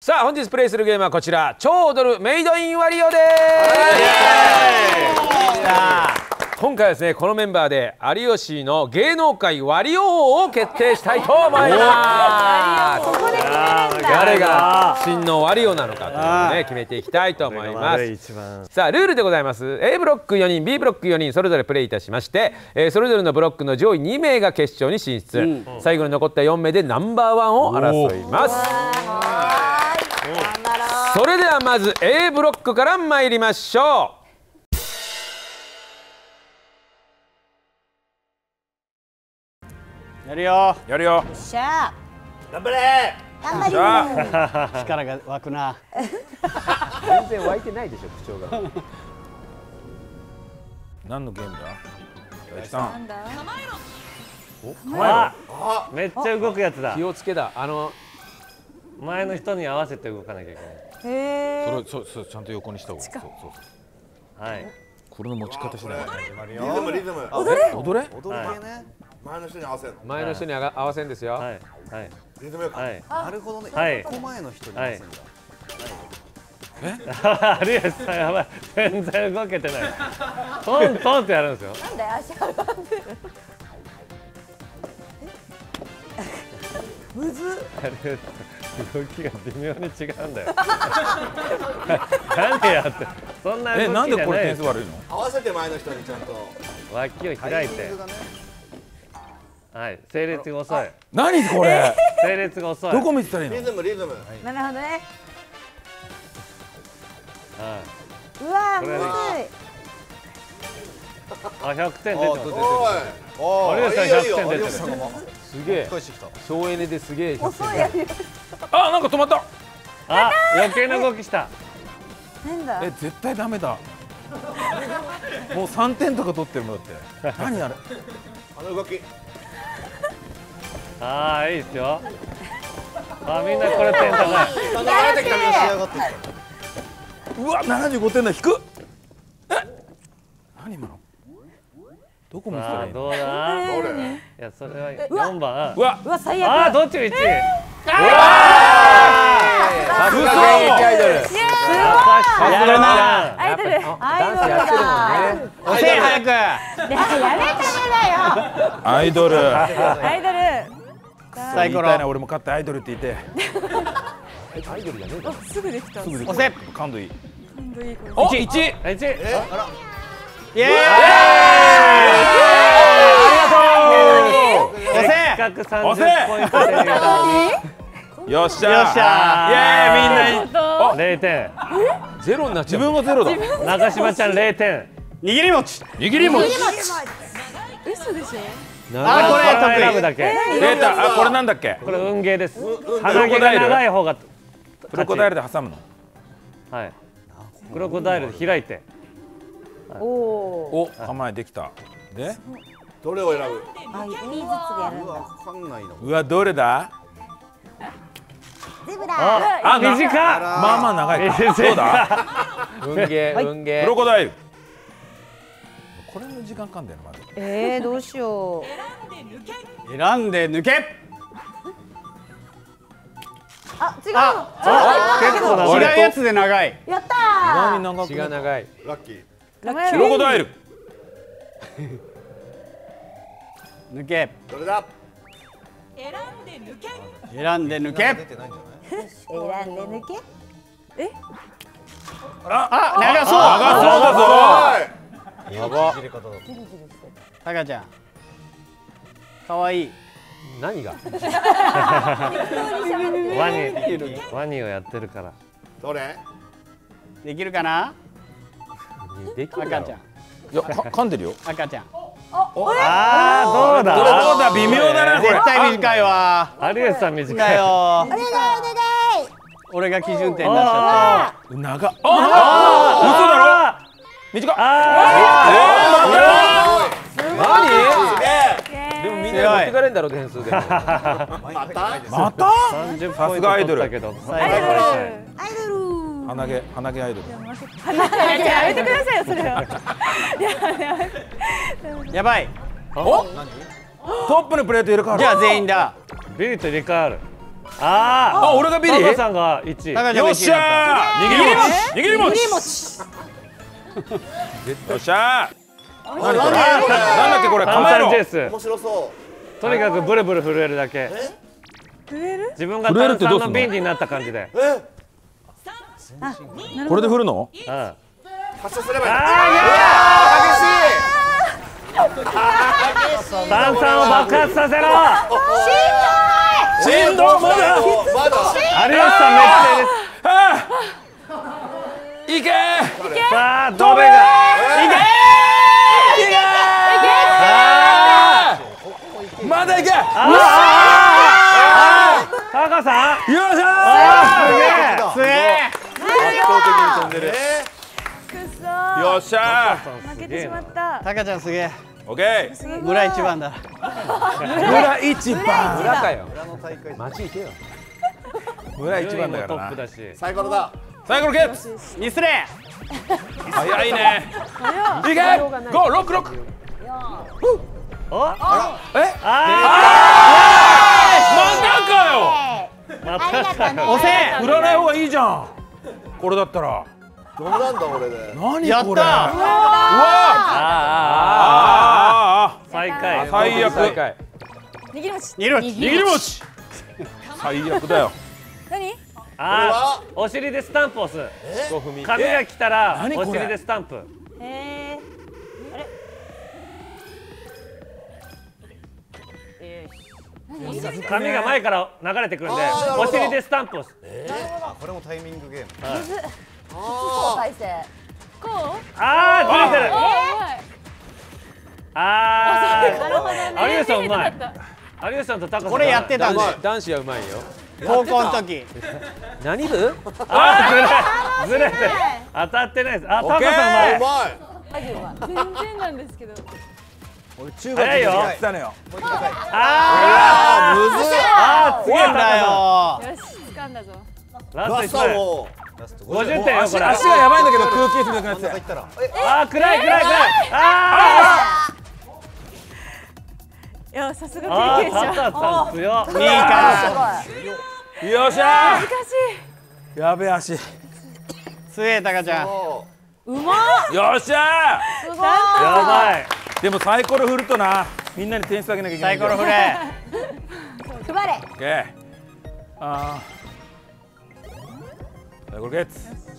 さあ本日プレイするゲームはこちら。超踊るメイドインワリオです今回はですねこのメンバーで有吉の芸能界ワリオ王を決定したいと思います。ここで決めるんだ誰が真のワリオなのかというのをね決めていきたいと思います。さあルールでございます。A ブロック4人 B ブロック4人それぞれプレイいたしまして、えーそれぞれのブロックの上位2名が決勝に進出、最後に残った4名でナンバーワンを争います。それではまず A ブロックから参りましょやるよ。やるよ。しゃ。あ頑張れ。頑張りじゃます力が湧くな。う全然湧いてないでしょ口調が。何のゲームだ？大地さん。あめっちゃ動くやつだ。気をつけだ。あの前の人に合わせて動かなきゃいけへえそれそうそうちゃんと横にした方がいい。そうそうはい。これの持ち方しないリズムリズム。踊れ？踊り系ね前の人に合わせるの？前の人にあが合わせんですよ、はい。はい。リズムよく。はい。なるほどね。はい。一個前の人に合わせるんだ。有吉さんやばい。全然動けてない。トントンってやるんですよ。なんで足上がってるむずっ。有吉さん動きが微妙に違うんだよ。何やってそんな動きじゃえなんでこれない点数悪いの？合わせて前の人にちゃんと。脇を開いて。はい整列が遅い。何これ？整列が遅い。どこ見てたらいいリのズムリズム。なるほどね。はうわむずい。あ100点出てます。おい有吉さん100点出てる。すげえ。省エネですげえ遅いあなんか止まった。あ余計な動きした。なんだ？え絶対ダメだ。もう3点とか取ってるもんだって。何あれ？あの動きああいいですよ。あみんなこれ点高い。うわ75点だ引く。え？何今の？どこ見てたさらいいどうだ？い俺やそれは4番。うわ。うわ最悪。ああどっちも1位。さすが現役アイドル。さすがやるなアイドル。アイドル。ダンスやってるもんね。押せ早く。ややめちゃアイドル。アイドルサイコロ言いたいな俺も勝ってアイドルって言って。アイドルじゃねえだろ。すぐできたすぐで押せ。感度いいお一。一。1位イエーイ。押せ各30押せポイントでよっしゃ。よっしゃ。イエーイみんな0点。ゼロになっちゃう自分がゼロだ。中島ちゃん0点。握り餅。握り餅。あこれこれ選得意。ぶだけ。出た。あこれなんだっけ？これ運ゲーです。鼻毛が長い方が。クロコダイルで挟むの？はい。クロコダイルで開いて。おおお構えできた。で？どれを選ぶ？あ一品ずつでやるんだ。わかんないな。うわどれだ？ゼブラ。あ短っ。まあまあ長いそうだ。運ゲー運ゲクローコダイルこれの時間かんだよなまだ。えーどうしよう。選んで抜け。あ違う。のあ結構違うやつで長い。やった何長く血が長い。ラッキー。ークロコダイル抜け。どれだ選んで抜け。出てないんじゃない？選んで抜け？あ長そう。長そう。だぞやば。タカちゃん。かわいい。何が？ワニ。ワニをやってるから。どれ？できるかな？できるだろ。赤ちゃん。いやか噛んでるよ。赤ちゃん。ああどうだ？どうだ？微妙だな。これ絶対短いわ。有吉さん短い。だよお願い。お願い俺が基準点になっちゃっ長っ。あ嘘だろ？あ短っ。あ何でもみんな持ってかれんだろ点数でも。また？30さポイントすがアイドル。アイドル。鼻毛鼻毛アイドル。やめてくださいよそれはやばいおトップのプレート入れ替わるじゃあ全員だビリと入れ替わるああ俺がビリタカさんが1タカちゃんがよっしゃー握り餅握り餅よっしゃー。なんだっけこれ？構えろ。炭酸ジュース。面白そとにかくブルブル震えるだけ。自分が震えるっ炭酸のの瓶になった感じで。これで振るの？うんあ発射すればいい。ー炭酸を爆発させろ。振動まだまだ。有吉さんめっちゃいけさあどれがあまだいけよっしー！タカさんゃあすげえ圧倒的に飛んでる。くそよっしゃ負けてしまった。タカちゃんすげえー。オッケー。村一番だ。村一番。裏かよ裏の大会街行けよ村一番だトからな。ップだし最高のだ最後のゲッツミスレ早いね。いけ！ゴーロックロックおえ？あまたかよ。ーまたかよ押せ。振らない方がいいじゃん。これだったら。どうなんだ俺で。何これ？やった。うわああー。あーあ最下位。最悪最下位。握り餅握る。ー握り餅最悪だよ何あーお尻でスタンプ押す。髪が来たらお尻でスタンプ。へ髪が前から流れてくるんでお尻でスタンプ押す。あこれもタイミングゲーム。体勢。あーずれてる。あなるほどね。ー有吉さんうまい。有吉さんとタカさんこれやってたんで。男子はうまいよ高校の時。何部？あーずれずれ当たってないです。あタカさんう全然なんですけど。俺中学早いよ。やってたのよあーむずい。あー次はなんだよよし掴んだぞ。ララストスト1枚。をラスト。50点よ足これ。足がやばいんだけど空気圧力なくなって。真ん中行ったらえあー暗い暗い暗いあいやさすーが経験者。タカさん強っ。いい。かよっしゃ。難しーやべえ足。よすげえタカちゃん。そうまっっしゃ。すごいやばい。ーでもサイコロ振るとなみんなに点数あげなきゃいけないサイコロ振れ。配れ。オッケー。あー。サイコロゲッツ。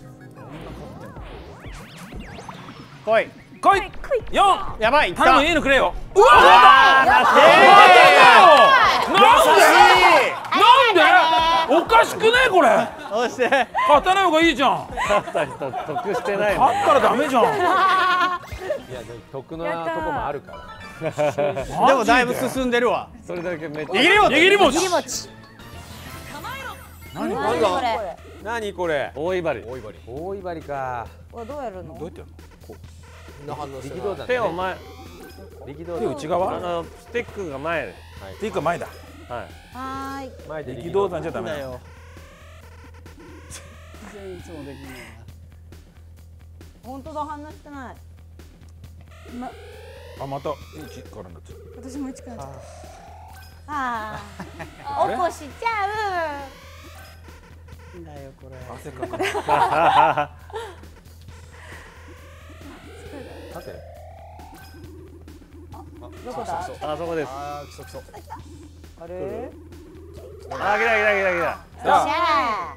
来い来い。四やばい。頼むいいのくれようわあー。なんで？なんで？おかしくねこれ。押して？勝たない方がいいじゃん。勝った人得してない勝ったらダメじゃん。いやでも得なとこもあるから。で？もだいぶ進んでるわ。それだけめっちゃ。握り餅。握り餅。何こ何これ？何これ？大威張り。大威張り。か。これどうやるの？どうやってやるみ手を前の手力道山。あ内側？っのスティックが前てい。うか前だ。はい。はーい。前で力道山。じゃダメだ。よ。全然いつもできない。本当だ反応してない。まあまた一からになっちゃう。私も一から。ああ起こしちゃだよこれ。汗かく 縦うどこだ？あそこです。あー来そう来そうあれ？あ来た来た来た来さじあゃ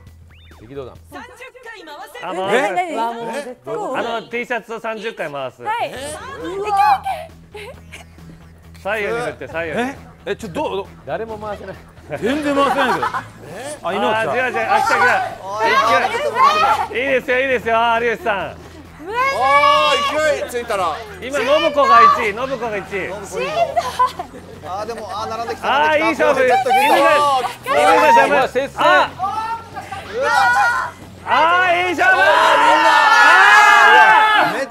力道山たあのあ何？わもう絶対。あの T シャツを30回回す。はい。左右に振って左右に。え？えちょどう？どう？誰も回せない。全然回せないけどああ井之ー違う違う内あ来た来た。い。いですよいいですよ。有吉さんあー勢いついたら。今信子が1位信子が1位。あーでもあー並んできた。あーいい勝負。犬が犬が邪魔。接戦ああーいい勝負。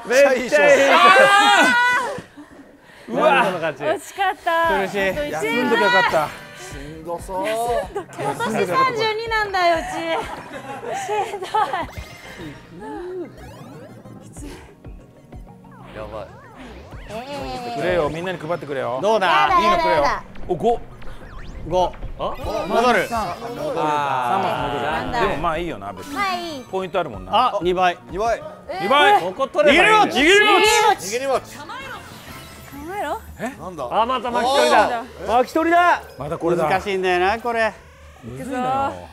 めっちゃいい勝負。めっちゃいいうわ惜しかった。苦しい。休んどきゃよかった。しんどそう。今年32なんだようち。しんどいやばい。えくれよみんなに配ってくれよ。どうやだいいのくれよ。お五。五。あ？戻る。あなんだでもまあいいよな別に。ポイントあるもんな。あ二倍。2倍。二倍。ここ取ればいいんだよ。逃げる逃げり餅考えろ。なんだ？あまた巻き取りだ。巻き取りだ。まだこれだ。難しいんだよなこれ。むずいの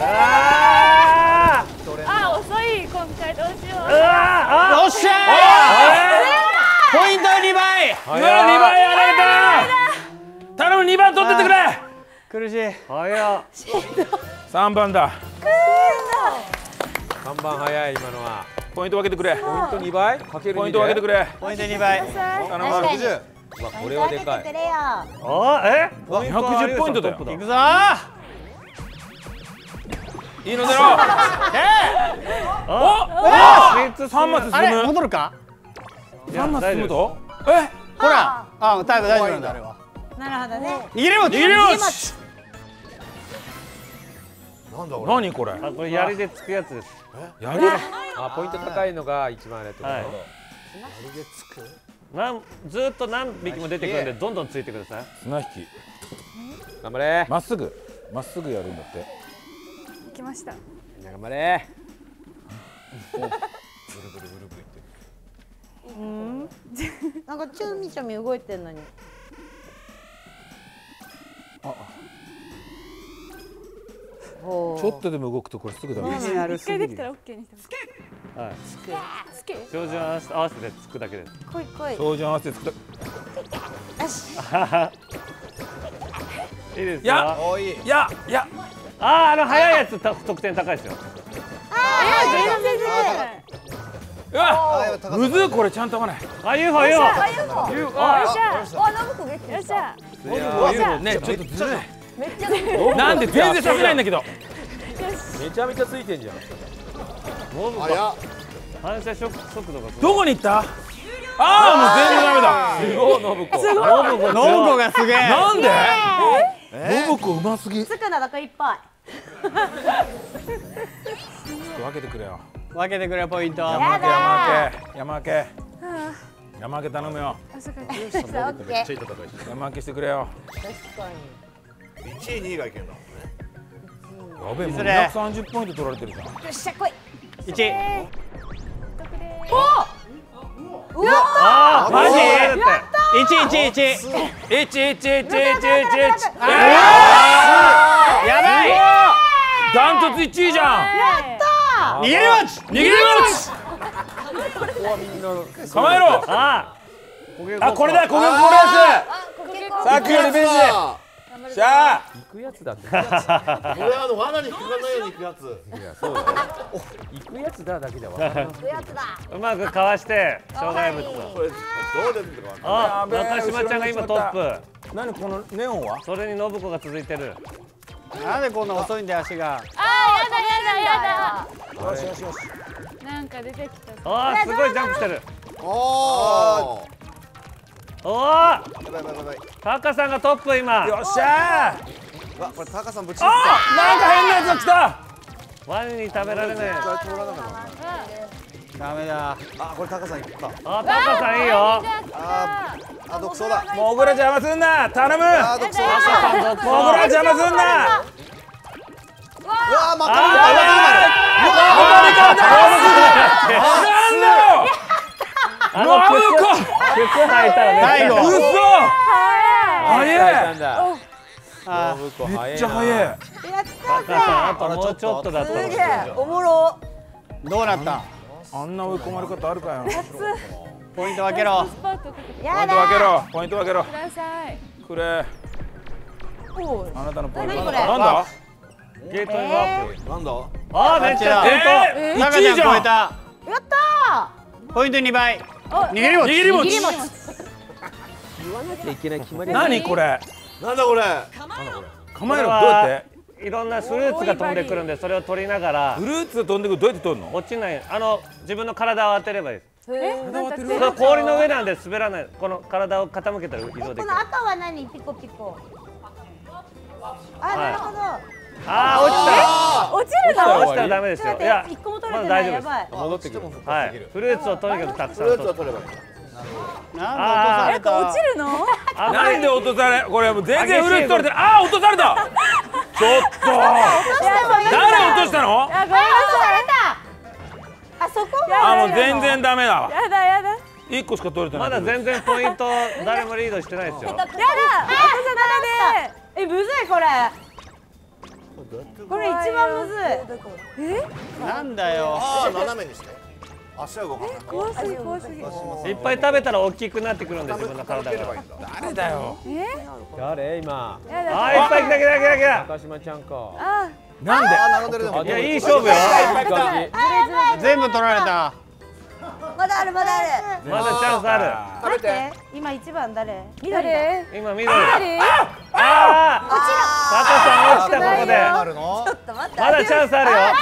ああ遅い今回どうしよーう。わあよっしゃー。ポイント二倍。うわ二倍やられた頼む二番取ってってくれ。苦しい。早っ。三番だ。看板早い今のは。ポイント分けてくれ。ポイント2倍？かける2でポイント分けてくれ。ポイント二倍。頼む。確かに60うわこれはでかい。くれよ。あえ？110ポイントだよ。いくぞーいいの出ろ。あ三つ三マスあれ？進む。戻るか？三マス進むと？え？ほら。あタイム大丈夫なんだ。あれは。なるほどね。逃げれも逃げるよし。なんだこれ。何これ？あこれ槍でつくやつです。やるあポイント高いのが一番あれってこと？はい。なんずーっと何匹も出てくるんでどんどんついてください。綱引き。頑張れ。まっすぐ。まっすぐやるんだって。来ました。みんな頑張れ。なんかちょみちょみ動いてんのに。おちょっとでも動くとこれすぐダメ。になる。すぎるオッケーにしてはい。つけ。標準合わせ合わせてつくだけです。来い来い。標準合わせて作っよし。いいですいやよおいいたいやいやあーあの速いやつた得点高いですよ。あ全然全然。う。わむずいこれちゃんと合わない。あ UFO UFO あよっしゃおノブくげよっしゃねちょっとずるい。めっちゃ。なんで全然させないんだけど。めちゃめちゃついてんじゃん。モブ早っ。反射速速度がどこに行った？ああもう全然ダメだ。すごい信子。モブノブコがすげえ。なんで？信子うますぎ。つくなだといっぱい分けてくれよ。分けてくれポイント。山分け山分け山分け。山分け頼むよ。そうオッケー山分けしてくれよ。1位2位がいけんだやべえもうずれ230ポイント取られてるじゃん。よっしゃ来い。一。あー。マジ？やった一一一一一一一一一やばいダントツ1位じゃん逃げるわち逃げるよ構えろあこれだ焦げこれやつさっきよりベンジしゃあ。行くやつだって。これあの罠に引っかかんないように行くやつ。いやそうだよ。行くやつだだけだわやつだ。うまくかわして障害物を。これどう出てるかあ中島ちゃんが今トップ。何このネオンは？それに信子が続いてる。なんでこんな遅いんだよ足が。あーやだやだやよしよしよし。だなんか出てきたあーすごいジャンプしてる。おおおおやばいやばいやばい。タカさんがトップ今。よっしゃうわこれタカさんぶちあなんか変なやつが来た！ワニに食べられない。ダメだ。あこれタカさん行った。タカさんいいよ。あーあ独走だ。モグラ邪魔すんな。頼む。あー独走だ。モグラ邪魔すんな。うわーまたなんだよあの靴ノブコ靴履いたらね最後嘘早い早いんだあ信子早い。なめっちゃ早い。やったもうちょっとだったのすげえおもろどうなった？あんな追い込まれ方あるかよ。ポイント分けろ。ポイやント分けだろ。ポイント分けろ。くださいくれ。おあなたのポイントなんだ？ゲートにワープ。なんだ？あーめっちゃポイント。えー。タカち1位じゃん。ゃん超えたやったポイント2倍握り餅。切り餅。言わなきゃいけない決まり 何これ？なんだこれ？構えろ。どうやって？いろんなフルーツが飛んでくるんでそれを取りながらフルーツが飛んでくる？どうやって取るの？落ちないあの自分の体を当てればいい。です氷の上なんで滑らない。この体を傾けたら移動できる。この赤は何？ピコピコ。あなるほどあー落ちた。落ちたらダメですよ。いや一個も取れまてだ大丈夫です。ないやばい。戻ってくるはい。フルーツをとにかくたくさフルーツを取ればいいなんで落とされた？落ちるのなんで落とされこれもう全然フルーツ取れてるあー落とされた。ちょっと。誰落としたの？あごめんなさい。あそこ？あもう全然ダメだわ。やだやだ。やだ一個しか取れてない。まだ全然ポイント誰もリードしてないですよ。落とさない。でえむずいこれこれ一番むずい。なんだよ。ああ斜めにして。足は動かない。怖すぎ怖すぎいっぱい食べたら大きくなってくるんです自分の体が。誰だよ。誰？今。あーいっぱい来た来た来た来た高島ちゃんかあなんであ並んでるでもいやいい勝負よ全部取られたまだあるまだある。まだチャンスあ待って。今一番誰？緑今緑誰ああ佐藤さん落ちたここで。あるのまだチャンスあるよ。なんで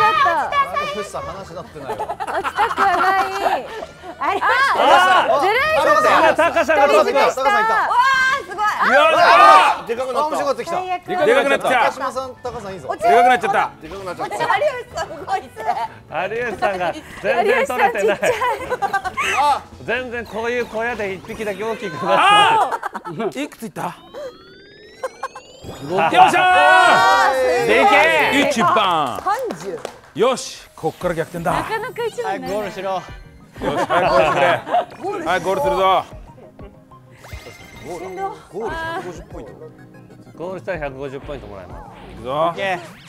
富士山話になってないわ落ちたくはない。あれ？あずるい高さが高さんい飛ぶった。高さんいった。わあすごい。でかくなった。白かった。きた。でかくなっちゃう高島さん高さんいいぞ。でかくなっちゃった。でかくなっちゃった有吉さんすごいっす有吉さんが全然取れてないあ。全然こういう小屋で一匹だけ大きくなっていくついった？よっしゃるでけー。一番。よしこっから逆転だ。なかなか一はい番ゴールしろ。よしはいゴールしてくれはいゴールするぞゴール150ポイントえゴールしたら150ポイントもらえまいくぞ。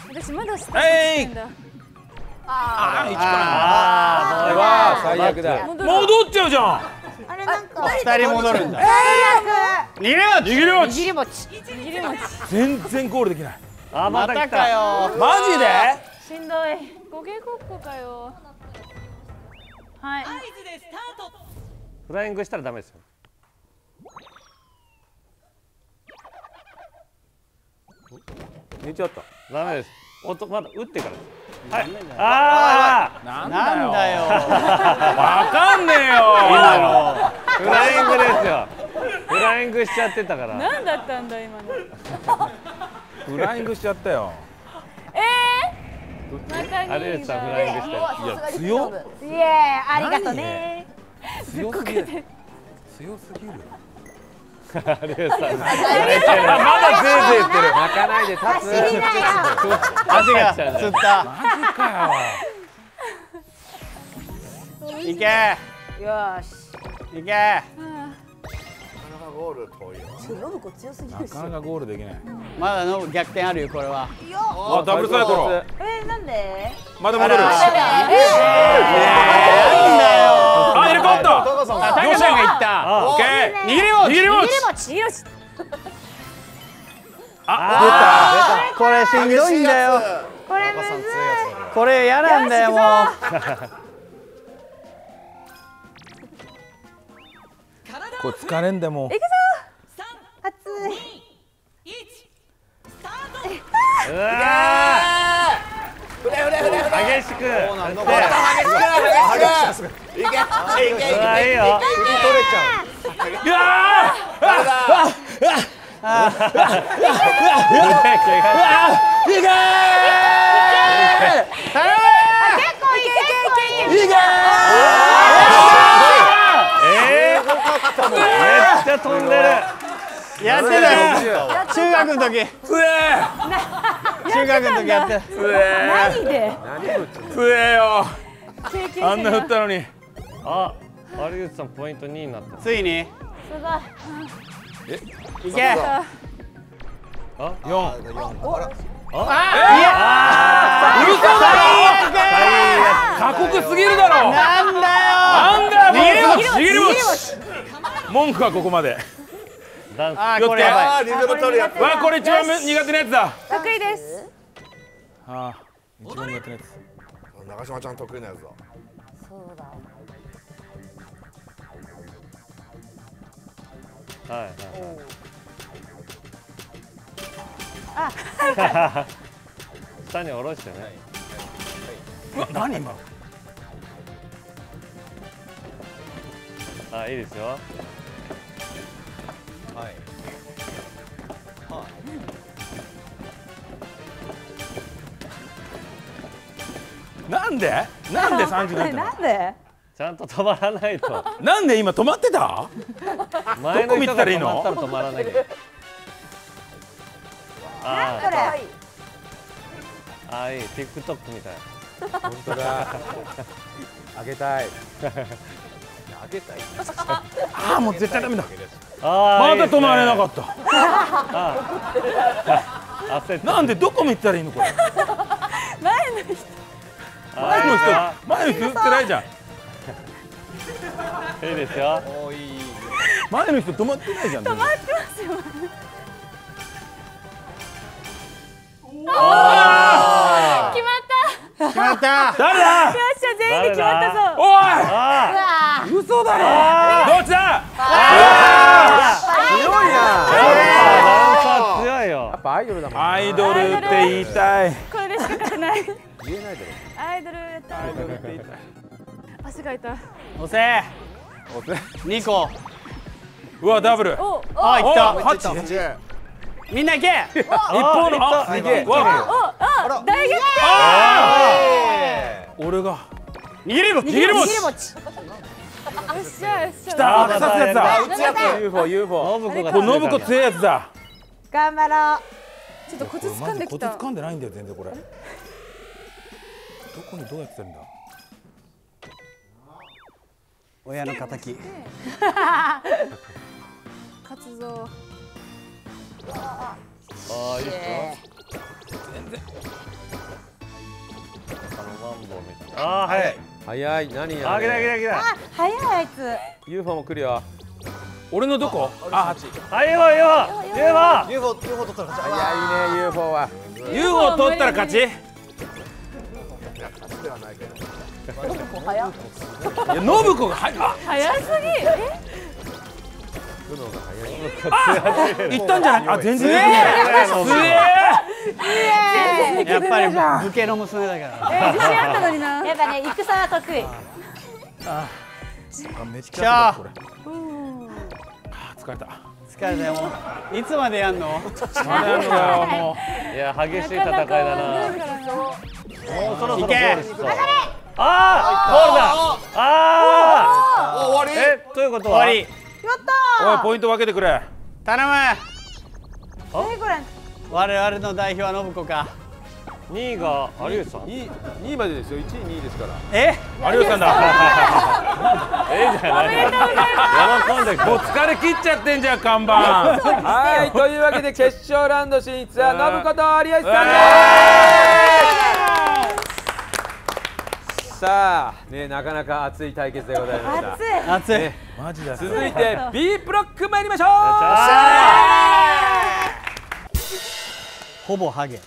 私まだああうわー。最悪だ。番戻っちゃうじゃん。あれなんか。二人戻るんだ。全然ゴールできない。あまた来またかたよ。マジで？しんどい。ご稽古っこかよ。はい。フライングしたらダメですよ寝ちゃった。ダメです。音まだ打ってから。ですはい。あなんなんだよ。わかんねえよ。あフライングですよ。フライングしちゃってたから。何だったんだ今の。フライングしちゃったよ。中に有吉さんフライングして。るいや強っ。イエーイありがとね。強すぎる。強すぎるまだゼーゼー言ってる泣かないで立つ走りなよ足がつったマジかよいけよしいけなかなかゴール遠いよなかなかゴールできない。まだの逆転あるよこれは。あダブルサイコロえー、なんで？まだ戻る。なんだよあ入れ替わった高さんあタカさんが言ったあオッケー握り餅握り餅握り餅あこれしんどいんだよこれむず強いこれ嫌なんだよもうこれ疲れんでも。う熱い。うわー激しくうなんだこうれい。けい。けい。けわい。い。よ取れちゃうい。や腕怪我えー、めっちゃ飛んでる。やってたよ。中学の時。つえ中学の時やって。つ。え何で？つえよ。あんな振ったのに。あ有吉さんポイント2になった。ついに。すごい。いけ。あ四。四。あら過酷すぎるだろ。なんだよ。なんだよ握りもう握り餅文句はここまで。あーこれ。やばいあーリズム取るやつ。わこれ一番苦手なやつだ。得意です。あー一番苦手なやつ。長島ちゃん得意なやつだ。はいはいあ 下に下ろしてね。うわ何今？あいいですよ。はい。はい、なんで？なんで三十度なんで？ちゃんと止まらないと。なんで今止まってた？前の人が止まったら止まらない あああいい。TikTok みたい。本当だ。あげたい。あげたいああもう絶対ダメだ。あまだ止まれなかった。た焦ってなんでどこ見てたらいいのこれ。前の人。あ前の人言ってないじゃん。ーいいですよ。前の人止まってないじゃん。止まって決まった。誰だ？よっしゃ全員で決まったぞ。おあい嘘だろどっちだ？強いな。ーダンサー強いよ。やっぱアイドルだもんな。アイドルって言いたい。これでしか勝てない。言えないだろ。アイドルやった。足が痛い。押せ。2個。うわダブル。おお。あいった。八こっちへみんな行け！一方のあすげえ大逆俺が。逃げれば逃げるもち転よっしゃよっしゃあー。草津やつだ。UFO UFO 信子がこれ信子強いやつだ。頑張ろう。ちょっとコツ掴んでコきた。ツ掴んでないんだよ全然これ。どこにどうやってたんだ？親の敵。勝つぞああいいっすよ。あのマンボウみたいな。あー早い。早い何やあ来た来た来あ早いあいつ。UFO も来るよ。俺のどこ？あ八たはいよよよ UFO UFO 取ったら勝ち早いね UFO は UFO 取ったら勝ちいや信子が早い早すぎえくのが早い行った。んじゃないあ全然やっぱり武家の娘だからえ自信あった。のになやっぱね戦は得意あめっちゃあこれ疲れた。疲れた。よもういつまでやんのまだやるのよもういや激しい戦いだなもうそろそろゴールしそうあーゴールだあお終わりえということは終わりうおいポイント分けてくれ。頼む。えこれ。我々の代表は信子か。2位が有吉さん。2位までですよ。1位2位ですから。え？有吉さんだ。ええじゃない。喜んでもう疲れ切っちゃってんじゃん看板。はい というわけで決勝ラウンド進出は信子と有吉さんですさあねなかなか熱い対決でございました。熱い。熱い。ね。マジで続いて B ブロック参りましょう。ほぼハゲ。ね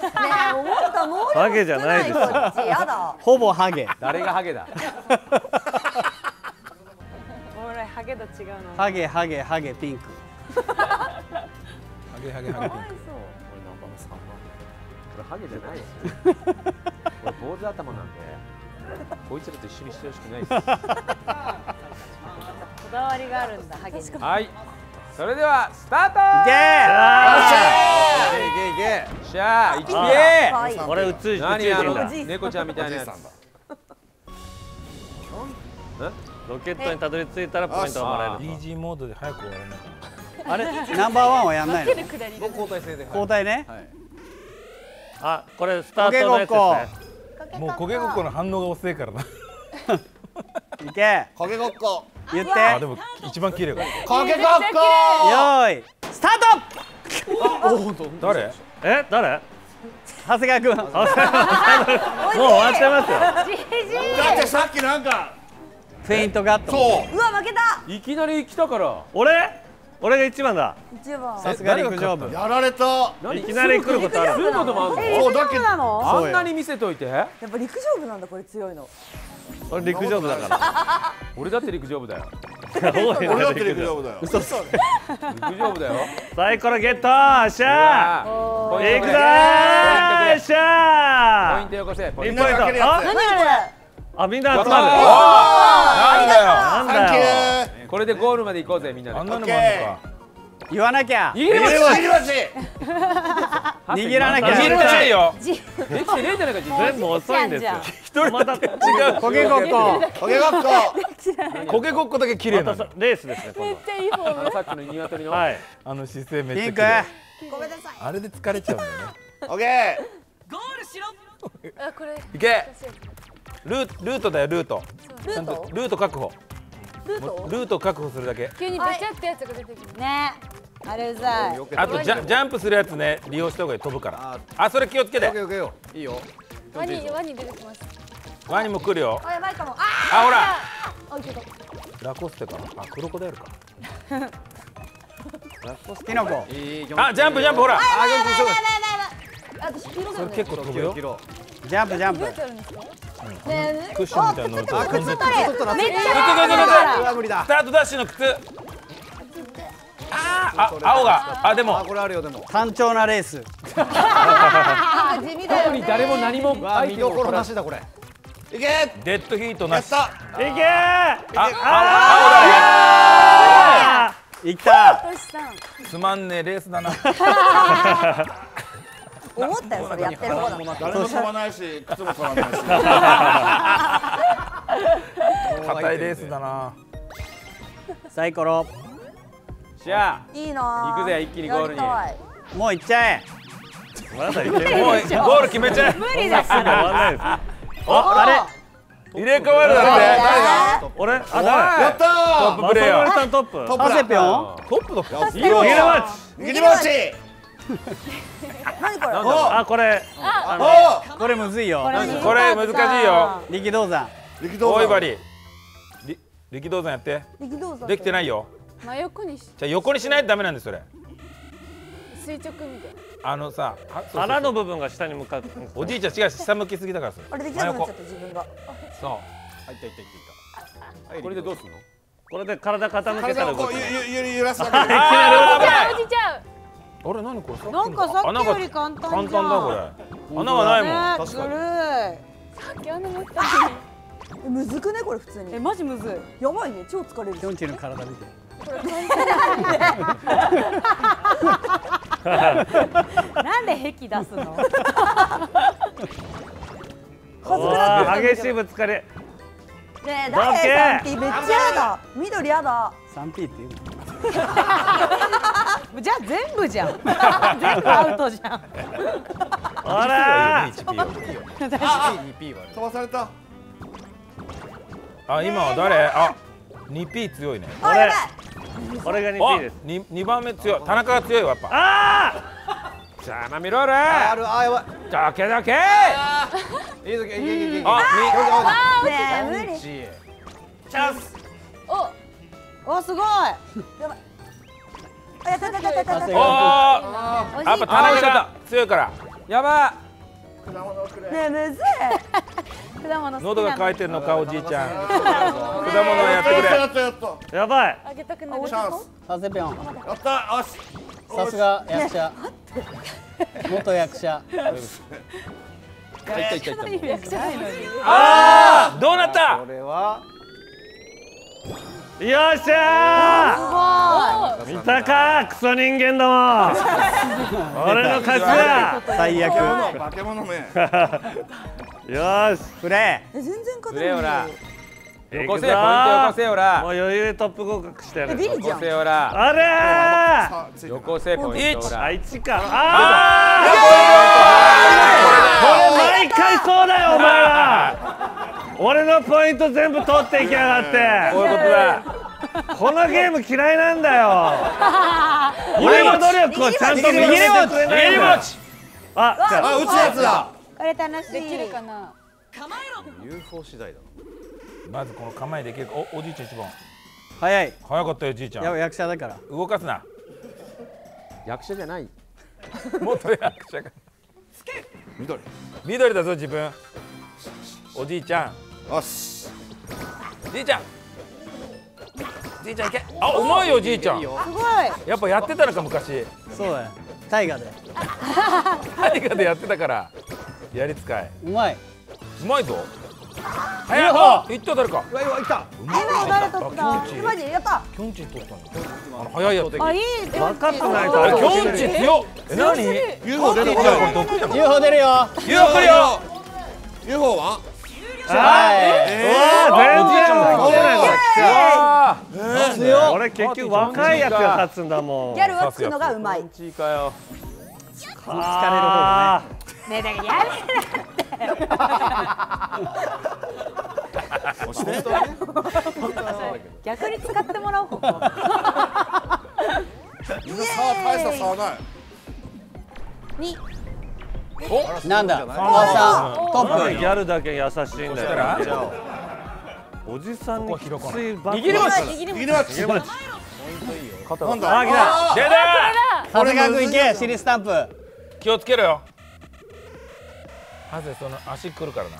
え思ったもうハゲじゃないです。ほぼハゲ。誰がハゲだ？俺ハゲと違うの。ハゲハゲハゲピンク。ハゲハゲハゲピンク。俺ナンバー3番これハゲじゃないですよ。俺坊主頭なんでこいつらと一緒にしてほしくないです。こだわりがあるんだハゲにはい。それではスタート。いけいけいけしゃあ 1P 可愛い俺宇宙人宇何やろ宙人だ猫ちゃんみたいなやつ。ロケットにたどり着いたらポイントがもらえるイージーモードで早く終わらないあれ？ナンバーワンはやんないの？交代制で。交代ね。あこれスタートのやつですねもう焦げごっこの反応が遅いからな。いけ。影ごっこ。言って。あでも一番綺麗が影ごっよーい。スタート。誰？え誰？長谷川君。もう終わっちゃいますよ。こだってさっきなんか。フェイントガットそう。うわ負けた。いきなり来たから。俺？俺が一番だ。一番。さすが陸上部やられた。何？いきなり来ることある。することもあるの？そうだけど。なのあんなに見せといて？やっぱ陸上部なんだこれ強いの。俺陸上部だか 俺だって陸上部だよ。俺だって陸上部だよ。陸上部だよ。サイコロゲットしゃポー。いくぞイントくれ。ー。ポイゃントよこせ。ポイント。ポイント。あみんな集まる。なんだよ。なんだれでゴールまで行こうぜみんなで。あんなのもあんのか。言わなきゃ。逃げれば入りまし握らなきゃ。握ってないよ。じできてねえじゃないか全部遅いんですよじ一人だけ。違う焦げごっこ。焦げごっこ。焦げごっこだけ綺麗なレースですね今めっちゃいいフォーム。あのさっきの鶏の。度はい。あの姿勢めっちゃ綺麗。ごめんなさい。あれで疲れちゃうんだよね。オッケー。あこれいけ。ルールートだよルート。ルート？ルート確保ルート？ルートを確保するだけ。急にべちゃってやつが出てくる。ね。あれうざい。あとジャジャンプするやつね。利用した方がいい。飛ぶから。あそれ気をつけて。いいよ。ワニワニ出てきます。ワニも来るよ。あやばいかも。ああほら。ラコステかあクロ コダイルか。キノコ。いいあジャンプジャンプほら。やばいやばいやばいやばい。私黄色だよね結構飛ぶよ。ジャンプジャンプねクッションみたいなの乗るとあ靴取れめっちゃ靴靴速い靴うわ無理だスタートダッシュの靴ああ青があでもこれあるよでも単調なレース特に誰も何も見どころなしだこれいけデッドヒートなしいけーああいった。つまんねえレースだな思ったよそれやってる方だ。もん誰も飛ばないし靴も取らないし。硬いレースだな。サイコロ。じゃあいいな。行くぜ一気にゴールに。もう行っちゃえ。まだいけないもうゴール決めちゃえ。無理だ。終わんないですあれ？入れ替わるだって。誰俺？あ誰？やったー！トッププレイヤー。マサノリさんトップ。トップハセピョントップだ。ったいいよ逃げるマッチ握り待ち何これ？あこれ。お。これむずいよ。これ難しいよ。力道山。力道山。大いばり。り力道山やって。力道山。できてないよ。真横にし。じゃあ横にしないとダメなんですそれ。垂直みたいあのさ腹の部分が下に向かっておじいちゃん違う下向きすぎだからあれできなくなっちゃった自分が。そ入った入った入ったこれでどうすんのこれで体傾けた体をこうら動くゆゆゆ揺らすだけでうあな。落ちちゃう。ーあれ何これ？なんかさっきより簡単じゃん。簡単だこれ。穴がないもん。ねずるギャンの持った。いむずくねこれ普通に。えマジむずい。やばいね超疲れる。きょんちぃの体見て。なんで壁出すの？激しいぶつかり。ねえ誰さんってめっちゃやだ。緑やだ。3P って言うの？じゃあ全部じゃん。全部アウトじゃん。あらー。HP よ 2P は飛ばされた。あ今は誰？あ 2P 強いね。あやばい。俺。があ 2P です。に二番目強い。田中が強いわやっぱ。あ邪魔見ろれある。あやばい。だけだけ。いいぞいけいけいけいけいけあねえ無理。チチャンス。おおすごい。やばい。あやったやったやったやったみおー。やっぱ田中が強いから。やばねえむずい。果物好きなの。喉が渇いてるのかおじいちゃん。果物をややってくれ。やばい。あげたくなる。チャンス。ハセピョンやったよし。さすが役者。元役者。いったいったいったあー。どうなった？これはよっしゃー！見たかクソ人間ども！俺の勝ちだ！最悪。化け物め。よーし。プレえ全然勝くてない。れよこせポイントよこせよもうら余裕でトップ合格してやる。よこえビリじゃん。せよら。あれー！よこせポイントよあら1か。あー！これ毎回そうだよお前は俺のポイント全部取っていきやがって。こういうことだこのゲーム嫌いなんだよ。俺の努力をちゃんと認めてくれないんだよ。あじゃああ打つやつだ。これ楽しい。できるかな？UFO 次第だまずこの構えできるか。おおじいちゃん一番。早い。早かったよじいちゃやん役者だから。動かすな。役者じゃない。元役者が。緑。緑だぞ自分。おじいちゃんよし。じいちゃん。じいちゃんいけ。あうまいよじいちゃん。すごい。やっぱやってたのか昔。そうだよ。大河で大河でやってたから。やり使い。うまい。まいぞ。早い。あいった誰か。うわうわいった。今誰取った？マジやった。キョンチ取ったんだあの早いやつ。あいい分かってないあとれキョンチ強っ。え何？UFO 出てこない。これ毒じゃん UFO 出るよ。UFO 来るよ。UFO は？全然強っ俺結局若いやつが勝つんだもん。ギャルはつくのがうまい。キョンチかよあね。えだからや 逆に使ってもらおうここ。みんな差大した差はない。になんだ？ーさんでッギャルだけ優しいんだらよおじさんにきついバッグ握ります握ります握りますなんだあ来た出た。プ長谷川君いけシリスタンプ。気をつけろよ。ハゼその足くるからな。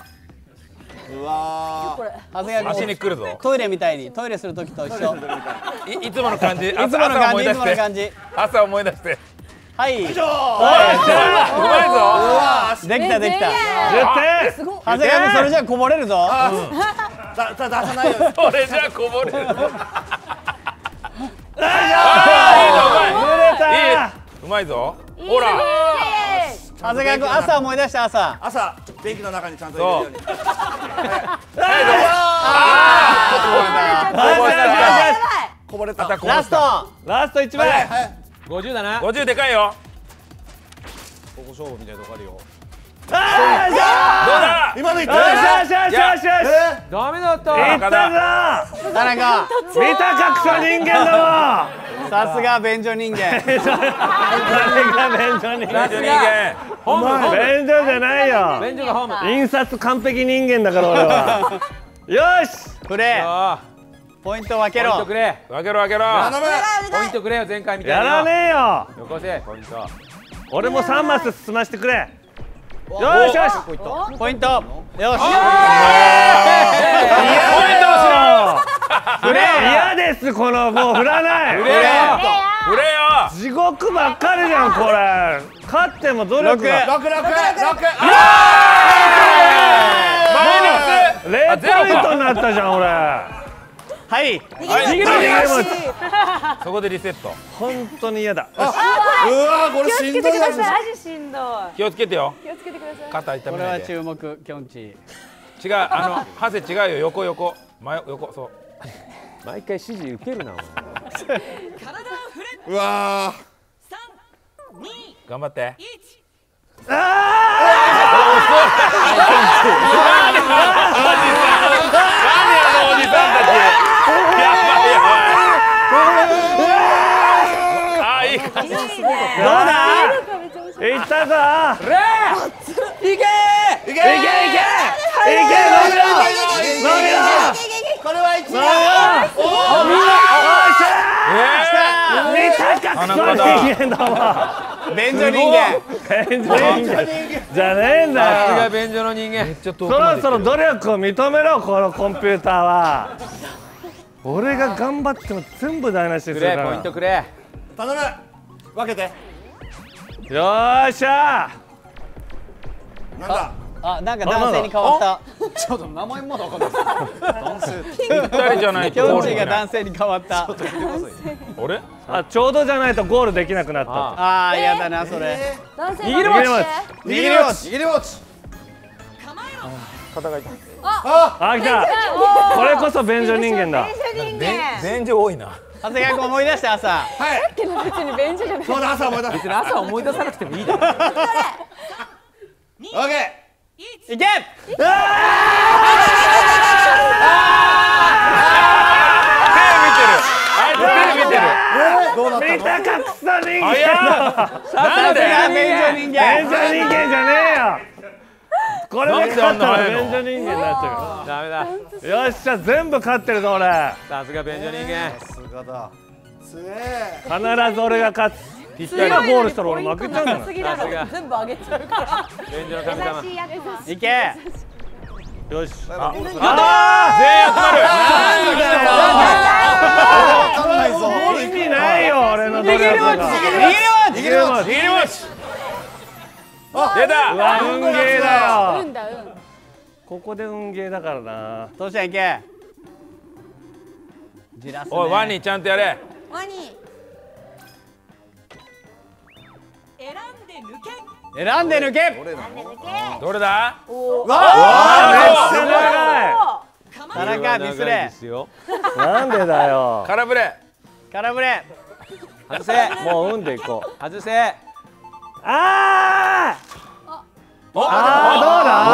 うわこれ。長谷川足に君くるぞ。トイレみたいにトイレする時と一緒。いいつもの感じ。いつも朝の感じいつ朝思い出して。もの感じ。朝思い出してはい。おいしょ。うまい。ぞできた。できた。10点すごっ長谷川君それじゃこぼれるぞ。だだ出さないよそれじゃこぼれる。うまい。ぞ。ほら。長谷川君朝思い出した？朝。朝。電気の中にちゃんと入れるよう。にこぼれた。ラスト。ラスト1枚。はい50だな。50でかいよ。ここ勝負みたいなとこあるよ。あーよどうだ？今の言っしよしよしよしよし。えダメだった。いったぞ田中見たかクソ人間ださすが便所人間。もん誰が便所人間。便所じゃないよ。便所がホーム。印刷完璧人間だから俺は。よし！プレー。あポイント分けポイントろくれ。分けろ分けろ。頼む。ポイントくれよ前回みたいやならねえよ。よこせポイント。俺も3マス進ましてくれ。よしよし。ポイント。よしポイント。をし。ろ嫌ですこのもう振らないよ振れよ地獄ばっかりじゃんこれ勝っても努力が六六六マイナス0ポイントになったじゃん俺はい。はい。逃げろそこでリセット。本当に嫌だ。うわこれしんどいやつ気をつけてよ。気をつけてください。肩痛これめないで。は注目きょんち違うあのハゼ違うよ横横。真横そう。毎回指示受けるなお前。うわ頑張って。何あのおじさんたちやばいやばいあ ーいい感じどうだ？いったぞ。いけ。いけ。いけい。け伸びろ伸びろこれは一伸びろおっしゃえ見たかクソ人間だわ便所人間便所人間じゃねえんさすだよが便所の人間。そろそろ努力を認めろこのコンピューターは。俺が頑張っても全部台無しにするから。ポイントくれ。頼む分けて。よーっしゃなんだ？あなんか男性に変わった。ぴったりじゃないとゴールできない。が男性に変わった。俺あちょうどじゃないとゴールできなくなった。ああ。ーやだなそれ。男性。握り持ち。握り持ち。握り持ち。あ来た。これこそ便所人間だ。人間。便所多いな長谷川君思い出して朝。はい。別に便所じゃない。そうだ朝思い出す。別に朝思い出さなくてもいいだろ。オッケいけ！あいつテレビ見てる。ー！どうなった見たか人間なんで便所人間便所人間じゃねえよ。これも勝ったら便所人間になっちゃダメだ。うよっしゃ全部勝ってるぞ俺。さすが便所人間さすがだつえ必ず俺が勝つ。ぴったり今ゴールしたら俺負けちゃうんだろさすが。全部あげちゃうから。便所の神様。優しいけ。よし。ああ全員集まる。わかんないぞ意味ないよ。俺の努力が握り持ち。逃げろ握り持ち。出たうわ運ゲーだよこここで運ゲーだからなトシち。ゃんいけじらすね。おいワニちゃんとやれ。ワニ。選んで抜け。なんで抜け。どれだ？長田中ミス長いレですよいなんでだよ。空振れ。空振れ。外せ。もう運でいこう。外せ。あおあ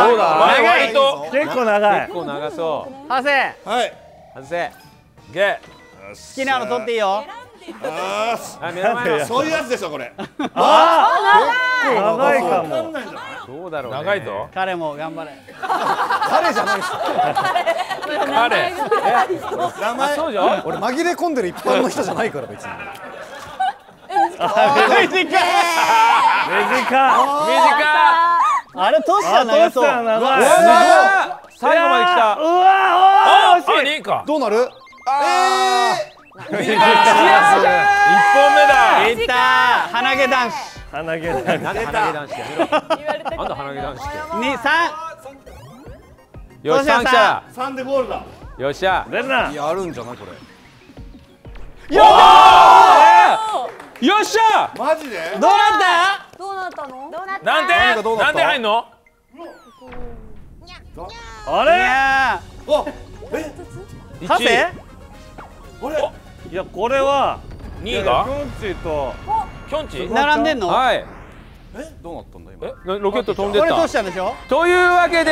どうだ？割割と。ー結構長い。結構長そう。ハセはい。外せいけ好きなの取っていいよ。あはい目の前の。あ そういうやつでしょこれ。長いかも。どうだろうね長いぞ。彼も頑張れ。彼じゃないです彼。名前。そうじゃん。俺紛れ込んでる一般の人じゃないから別に。短い。短短あれトシさん長い。最後まで来た。うわおあー惜しい。どうなる？ええー一本目だいった鼻毛男子鼻毛だなんで鼻毛男子やめろなんだ鼻毛男子って二三よっしゃ三来た三でゴールだよっしゃ出るなやるんじゃないこれよっしゃマジでどうなったどうなったのどうなったなんでななんで入んのあれいやおーハセいやこれは。2位が？キョンチーと。きょんち並んでんの？はい。え？どうなったんだ今。え？なロケット飛んでっこれトたんでしょ？というわけで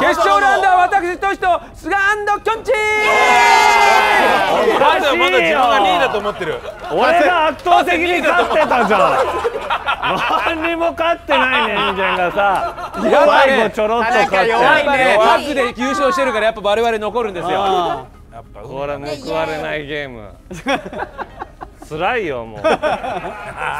決勝ラウンドは私トシと菅きょんちまだまだ自分が2位だと思ってる。俺が圧倒的に勝ってたじゃん。何にも勝ってないね人間 がさ。最後ちょろっと勝って。やっぱね弱タッグで優勝してるからやっぱ我々残るんですよ。あやっぱこれ報われないゲーム。辛いよもう。さ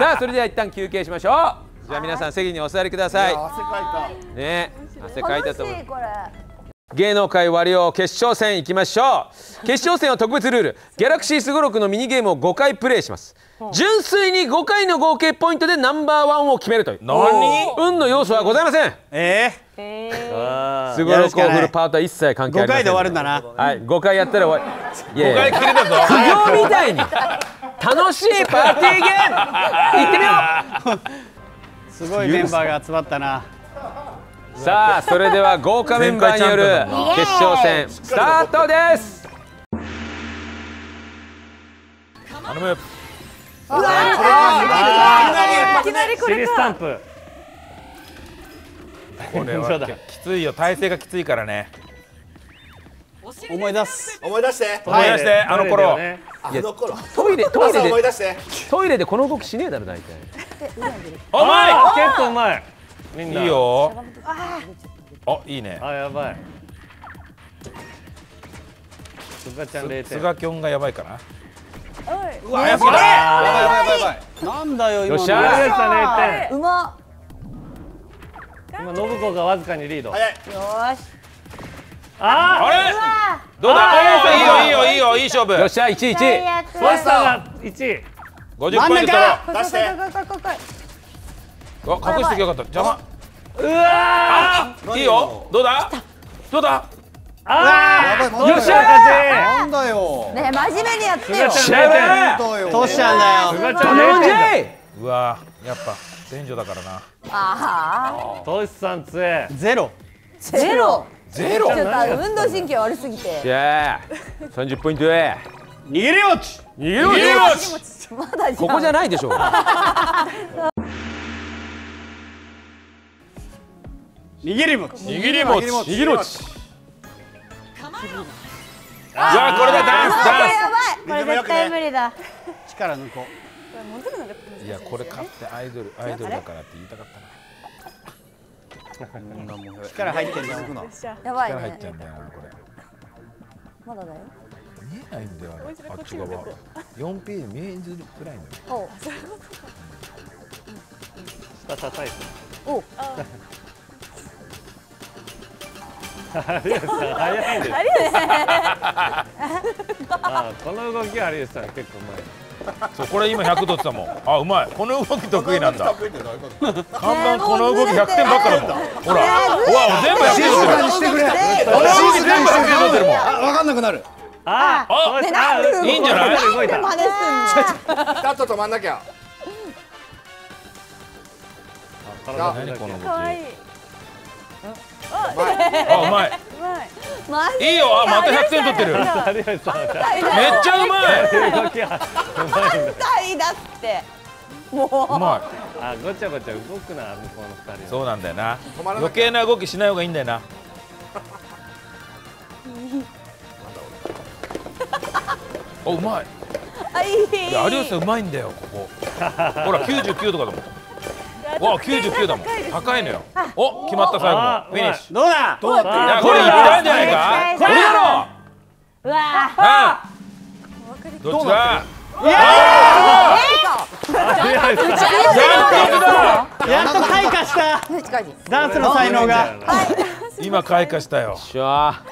あそれでは一旦休憩しましょう。じゃあ皆さん席にお座りください。汗かいね汗かいたと思う。楽しいこれ芸能界割りを決勝戦いきましょう。決勝戦は特別ルール。ギャラクシーすごろくのミニゲームを5回プレイします。純粋に5回の合計ポイントでナンバーワンを決めるという。何運の要素はございません。えあすごろくを振るパートは一切関係あ5りません。回で終わるんだな。はい。5回やったら終わり。いやい5回や切れたぞ。企業みたいに楽しいパーティーゲーム。行ってみよ すごいメンバーが集まったな。うさあそれでは豪華メンバーによる決勝戦スタートです。頼むーシリスタンプ。これはきついよ。体勢がきついからね。思い出す。思い出して。思い出してあの頃。あの頃。トイレトイレでい出して。トイレでこの動きしねえだろ大体。お前あ結構うまいいいよ。あいいね。あやばい。すがちゃん0点。菅きょんがやばいかな。うわやばい。やばい。やばいやばいなんだよ今の。よっしゃあやさん。0うま点今信子がわずかにリード。よーし。ああれ？あどうだ？いいよいいよいいよいい勝負。よっしゃ1最1悪。ーポスターが1位。50ポイント取ろこいこいこいこいこいこいこ。いうわ隠しときゃよかった。邪魔うわあいいよ。どうだ？どうだ？あやばいよっしゃなんだよ。ね真面目にやってよ。すがちゃん0点だよ。トシちゃんだよ。すがちゃんどの0じいうわやっぱ前女だからな。あトシさん強え。ゼロ。あゼロ？ゼロ？ちょっと運動神経悪すぎて。じゃあ30ポイントへ逃げれ落ち。逃げろ逃げろまだじゃん。ここじゃないでしょう 逃げれ落ち。握り餅握り餅うわこれだダンスこれダンやばい。これ絶対無理だ。力抜こスいやこれ勝ってアイドルアイドルだからって言いたかったなう力入ってるよやばい力入っちゃねうんだよなこれまだだよ。見えないんだよあっち側。4P 見えづらい。のよおう。下叩いて。お 早いです。あこの動きは有吉さん結構うまい。そうこれ今100取ってたもん。あうまい。この動き得意なんだ。看板この動き100点ばっかだもん。ほら。うわ全部100点取って全部100点取ってる。もんあ分かんなくなる。ああそうあいいんじゃない？動いた真似すんのピタッと止まんなきゃ体何この動き可愛いあうまい。い。いよ。あまた100点取ってる。めっちゃうまい。動きはうまいんだってもううまいあごちゃごちゃ動くな向こうの二人はそうなんだよな余計な動きしない方がいいんだよなおうまいあいい有吉さんうまいんだよここほら99とかだもんわあ99だもん。高いのよ。お決まった最あ後フィニッシュ。どうだ？どうなってるいやこれいったんじゃないか？これだろうわあどっちだ？有吉さん残酷だやっと開花した。ー近いダンスの才能が。今開花したよ。しゃあ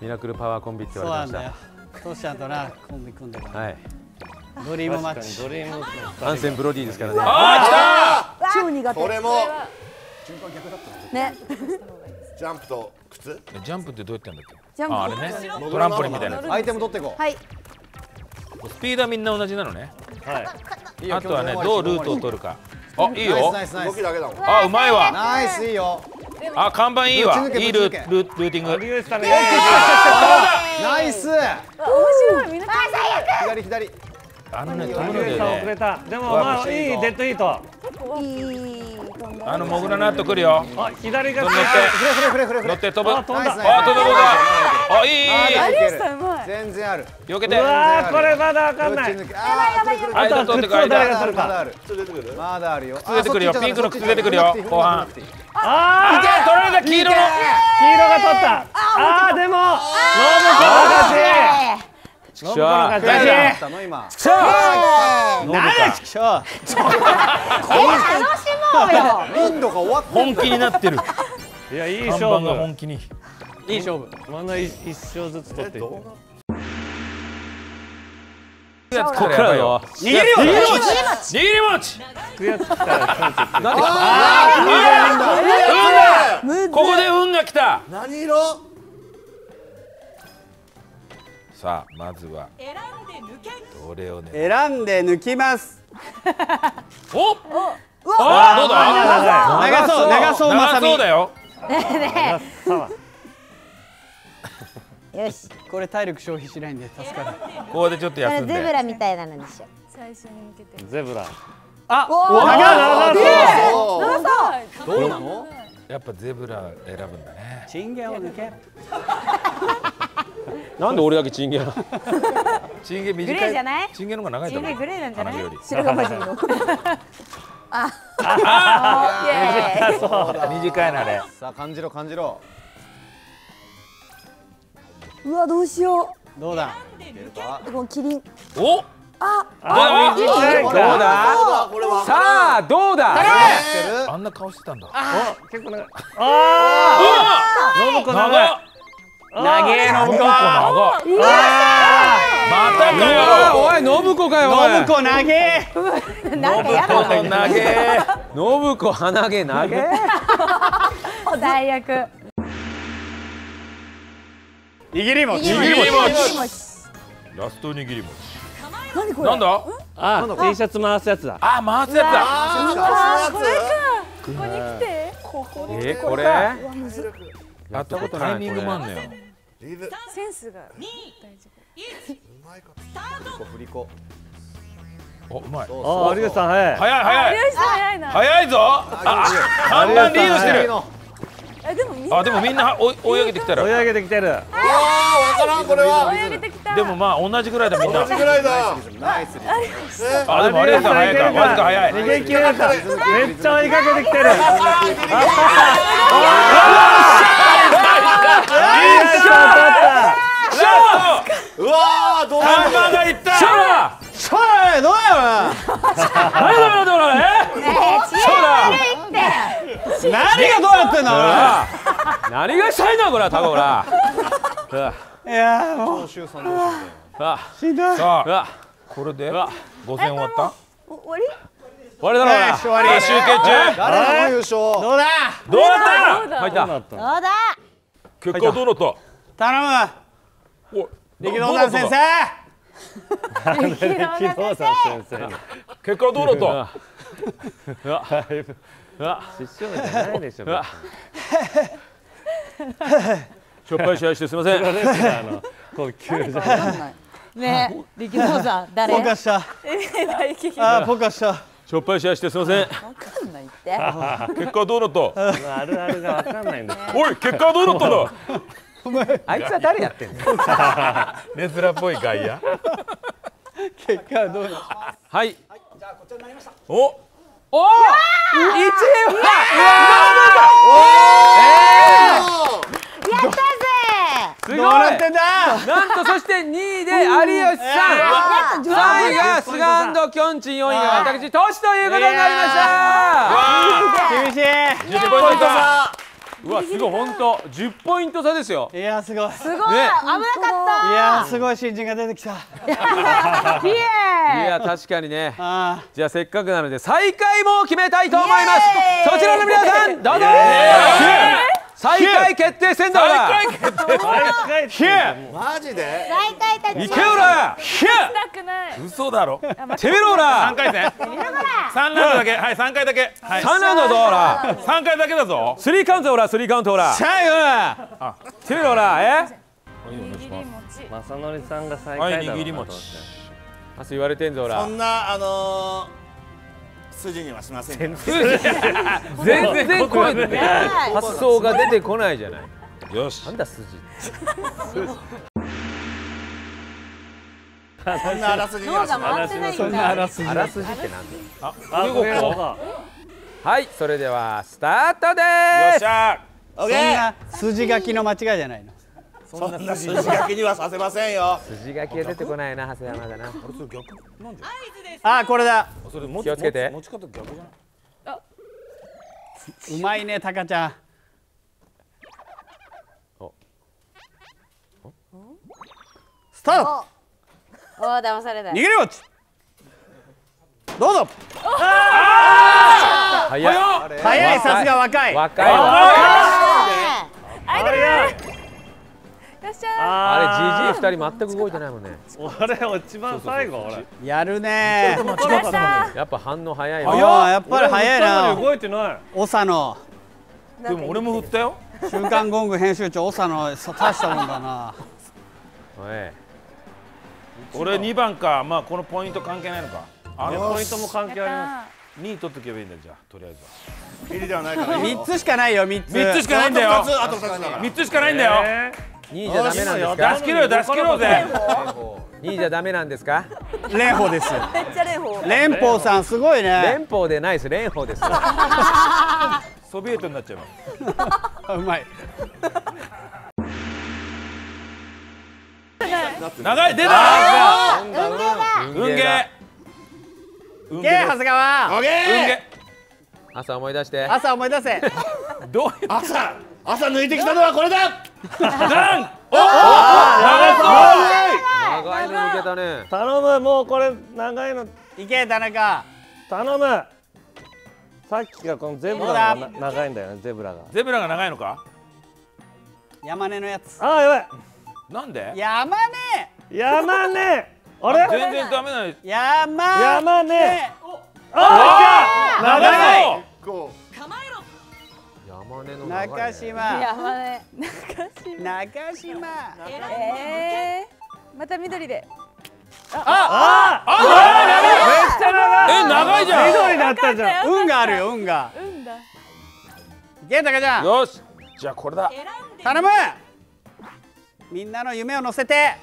ミラクルパワーコンビって言われてまなんだよ。トシちゃんとなコンビ組んではいドリームマッチ。ドリームのアンセンブロディですからね。あ超苦手。これも。ね。ジャンプと靴？来たジャンプってどうやってやるんだっジャンプ。けああれね。トランポリンみたいな。やアイテム取ってこはい。つスピードはみんな同じなのね。はい。あとはねどうルートを取るか。あいいよ。ナイスナイスナイス。動きだけだもん。あうまいわ。ナイスいいよ。あ看板いいわ。いいルルールーティング。ナイス。面白い。みんな左左あのね飛ぶので有吉さん遅れねた。でもまあいいデッドヒート。いいあのモグラナット来るよ。あ左が乗って。フレフレフレフレ乗って飛ぶ。あ飛んだ。あ飛ぶ飛ぶ。あいいいい全然ある避けて。うわーこれまだわかんない。あー来る来るあと取ってく誰間が取るか。まだあるまだあるよ。靴出てくるよ。ピンクの靴出てくるよ。後半。あいけ取られた黄色の。ー黄色が取った。あーでもノブコの勝ち。ノブコの勝ち。誰だったの今。ノブか。ちくしょインドが終わった本気になってる。いやいい看勝負。本気に。いい勝負。まだ一一勝ずつ取っていく。やつこっからだよ。握り餅握り餅つくやつ来たらチャンスつくなんで運だここで運が来た。何色？さあまずはどれをね？選んで抜きます。お！あどうだ？長そう長そう。まさみ。長そうだよ。よし。これ体力消費しないんで助かる。ここでちょっと休んで。ラみたいなのにしよ最初に向けて。ゼブラ。あ長そう。どうなの？やっぱゼブラ選ぶんだね。チンゲンを抜け。なんで俺だけチンゲン チンゲ短いグレーじゃない？チンゲの方が長いと思うチンゲグレーなんじゃない？白髪人の。あ。あイエーイ短いなあれさあ感じろ感じろうわどうしよどうだいけるかうこのキリンおああ、どういいねどうだ？さあどうだ？あんな顔してたんだ。お、結構長い。ああ、信子長い。長えのぶこ長っ。またかよ。おい信子かよおい。信子長え。なんかやだこの投げ信子鼻毛投げ最悪握り餅。握り餅。握り餅。ラスト握り餅何これ？なんだ？あ、T シャツ回すやつだ。あ回すやつだ。あこれか。ここに来てここにえこれ？あとタイミングもあんのよ。センスが振り子おうまい。あ、有吉さん早い。早い早い。有吉さん早いな。早いぞ。あ看板リードしてるえでもみんなあでもみんな追い追い上げてきたら追い上げてきてる。わからんこれは。追い上げてきた。でもまあ同じぐらいだみんな。同じぐらいだ。あでも有吉さん早いかわずか早い。逃げ切れた。めっちゃ追いかけてきてる。うわーどう看板がいったそうだそれどうや何だどうだえそうだ 何がどうやってんの 何がしたいんだこれはタコほら いやーもう。さあしんどい。さあこれでうわ5戦終わった？お終わり？終わりだろうなよし終わり。集計中。誰の優勝？どうだ？どうだ？入ったどうだ？った。どうだ？結果はどうだった？頼むお力道山先生。力道山先生。に。結果はどうだった？師匠じゃないでしょしょっぱい試合してすいません。プロレスラーの呼吸じゃねえ力道山誰？ポカした大激あーポカしたしょっぱい試合してすいません。わかんないって。結果はどうだった？あるあるがわかんないんだ。おい結果はどうだったんだ？あいつは誰やってんの？ネズラっぽい外野結果はどうだ？はい。おおお一位やったぜすごい。どうなってんだ？なんとそして2位で有吉さん。3位がスガンドキョンチン4位が私トシということになりました。厳しい。10ポイント差うわすごい本当10ポイント差ですよ。いやすごい。すごい。危なかっいやすごい新人が出てきた。たイエいや確かにね。あじゃあせっかくなので最下位も決めたいと思います。そちらの皆さんどうぞ最下位決定戦だ最わ。下位決定マジで？最下位たちいけよらしたくない。嘘だろ。てめろら3回戦。3ラウンドだけ。はい3回だけ。はい。3ラウンドだぞほら3回だけだぞ。スリーカウントほらスリーカウントほら最後あてめろらえ？握り餅正則さんが最はい下位だろ握り餅うなと思言われてんぞほらそんなあのー、筋にはしませんから。全然声で発想が出てこないじゃない。よし。なんだ筋そんなあらすじに脳はしまが回ってないそんなあらすじ。あらすじってなんだよ。はいそれではスタートでっすしゃ。せんオッケーそんな筋書きの間違いじゃないのそんな筋書きにはさせませんよ。筋書きが出てこないな長谷山だなそれ逆なんじあこれだ。気をつけて。持ち方逆じゃない？うまいねタカちゃん。お。スタート。おお騙されない握り餅どうぞ。早い。早いさすが若い。若いわ。アイドルよっしゃあれあ GG 二人全く動いてないもんね。俺一番最後俺やるねやっぱ反応早いあわ。ーやっぱり早いな。動いてない。長野。でも俺も振ったよ。週刊ゴング編集長長野さ大したもんだな。おい。俺2番かまあこのポイント関係ないのか。あポイントも関係ありま2位取っとけばいいんだよじゃあとりあえずは。ビリではないから。いいよ三つしかないよ三つ。3つしかないんだよ。あと2つあと2つだから。3つしかないんだよ。え2位じゃダメなんです出かし。切ろうよ出し切ろうぜ。2位じゃダメなんですか？蓮舫 です。めっちゃ蓮舫蓮舫さんすごいね。連邦でないです蓮舫です。ソビエトになっちゃいます。あ うまい。長い出た！運ゲー。だ運ゲー。運ゲー長谷川。運ゲ朝思い出して。朝思い出せ。ーどう朝朝抜いてきたのはこれだダン！お長いの抜けたね。ー頼むもうこれ長いのいけ田中頼む。さっきがこのゼブラがな長いんだよねゼブラが。ゼブラが長いのか？山根のやつ。あーやばい。なんで？山根！山根！あれ？全然ダメない山山根！ああ長い根の中島。山根中島。えー、また緑で。あめっちゃ長い。え長いじゃん。緑だったじゃん。運があるよ運が。うんだ。いけタカちゃん。よし。じゃあこれだ。頼む。みんなの夢を乗せて。あ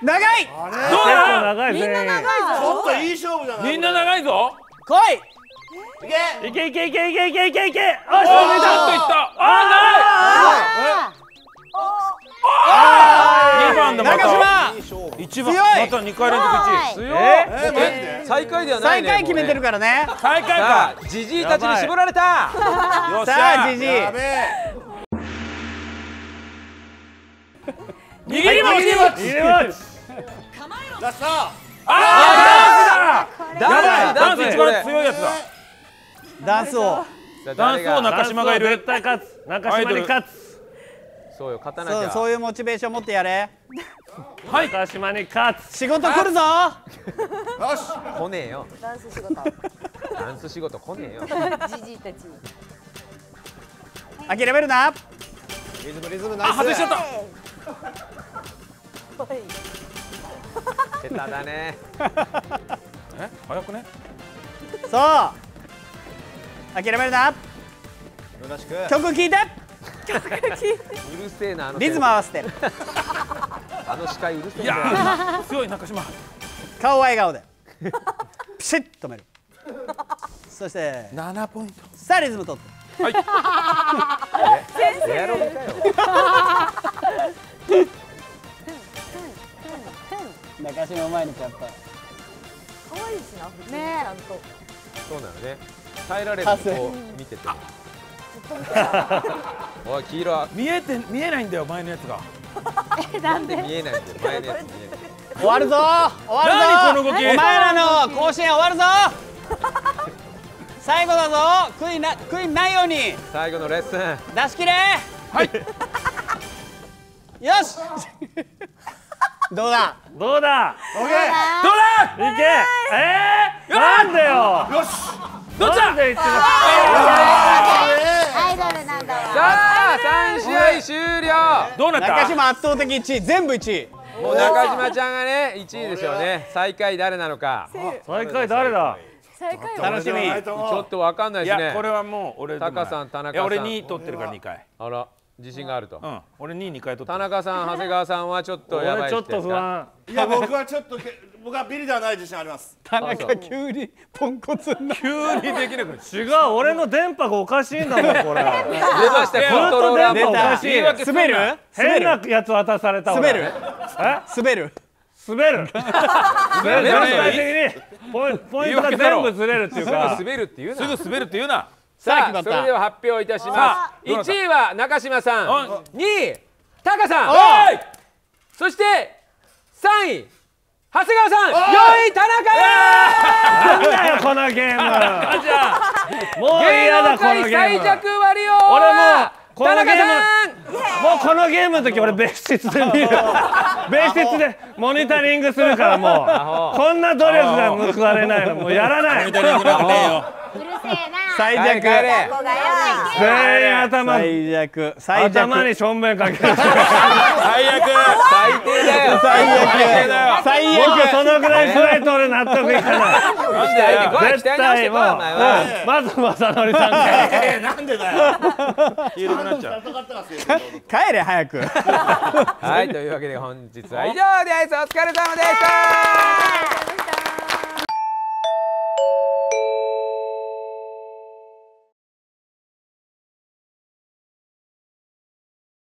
ー長い。結構長い全員ちょっといい勝負じゃない？みんな長いぞ。来いいけ！いけいけいけいけいけいけあーちょっといったあーないあー番でまた一番また二回連続位強いえ最下位ではない最下位決めてるからね最下位かじじいたちに絞られたよっしゃりりラストあーダンスだダンス一番強いやつだダンスを。れダンスを中島がいる。絶対勝つ。中島に勝つ。そうよ勝たなきゃ。そうそういうモチベーション持ってやれ。はい。中島に勝つ。仕事来るぞ。よし。来ねえよ。ダンス仕事。ダンス仕事来ねえよ。じじいたち諦めるなリズムリズムナイス。外しちゃった。下手だね。え早くね？そう諦めるな。むなしく。曲聴いて。うるせえなあのリズム合わせて。あの司会うるせえいんだよやー強い中島。顔は笑顔で。ピシッと止める。そして。7ポイント。さあリズム取って。エアロビかよ中島前にやっぱ可愛いしな普通にちゃんと。そうなのね耐えられるこう見てて。もおい黄色。見えて見えないんだよ前のやつが。なんで？見えないんだよ。前のやつ見えない。終わるぞ。終わるぞ。何この動き？お前らの甲子園終わるぞ。最後だぞ。悔いな悔いないように。最後のレッスン。出し切れ。はい。よし。どうだ？どうだ？どうだ？いけ。えー、なんでよ？よしどっちだ？アイドルなんだわ。さあ3試合終了。どうなった？中島圧倒的1位全部1位。もう中島ちゃんがね1位でしょうね最下位誰なのか。最下位誰だ？最下位は楽しみ。ちょっとわかんないいですね。やこれはもう俺でもない。タカさん田中さん。いや俺2位取ってるから2回。あら自信があると。うん俺2位2回取って田る中さん長谷川さんはちょっとやばい俺ちょっと不安。いや僕はちょっとけ僕はビリではない自信あります。田中急にポンコツにな急にできなく違う俺の電波がおかしいんだもんこれ。出ましたコントローラーおもかしい。滑る？変なやつ渡された俺。滑る？え？滑る？滑る。全る。体的にポインポイントが全部ずれるっていうすぐか滑るっていうな。すぐ滑るって言うな。さあ決まった。それでは発表いたしさまあす1位は中島さん。うん2位タカさん。そして3位長谷川さん4位田中なんだよこのゲーム。じゃあもう芸嫌だ能このゲー界最ム弱割り俺もこの田中ゲーム。さんもうこのゲームの時俺別室で見る。別室でモニタリングするからもう。こんな努力が報われないのもうやらないうるせえな。最弱。全員頭最弱最弱。頭にしょんべんかける。最悪。最低だよ。最悪。最悪。そのぐらいしないと俺納得いかない。絶対もう。まず正則さんがえーなんでだよ。黄色くなっちゃう帰れ早く。はいというわけで本日は以上ですお疲れ様でした